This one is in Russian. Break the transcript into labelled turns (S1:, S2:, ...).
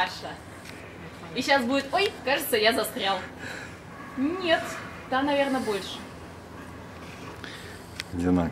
S1: Саша. И сейчас будет, ой, кажется, я застрял. Нет, да, наверное, больше.
S2: Одинаково.